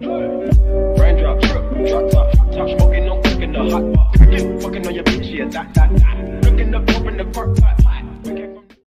Raindrop, drip, drop top, top